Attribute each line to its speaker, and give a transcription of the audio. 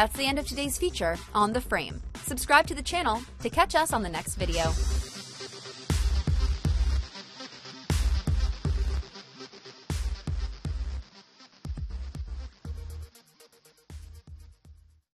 Speaker 1: That's the end of today's feature on the frame. Subscribe to the channel to catch us on the next video.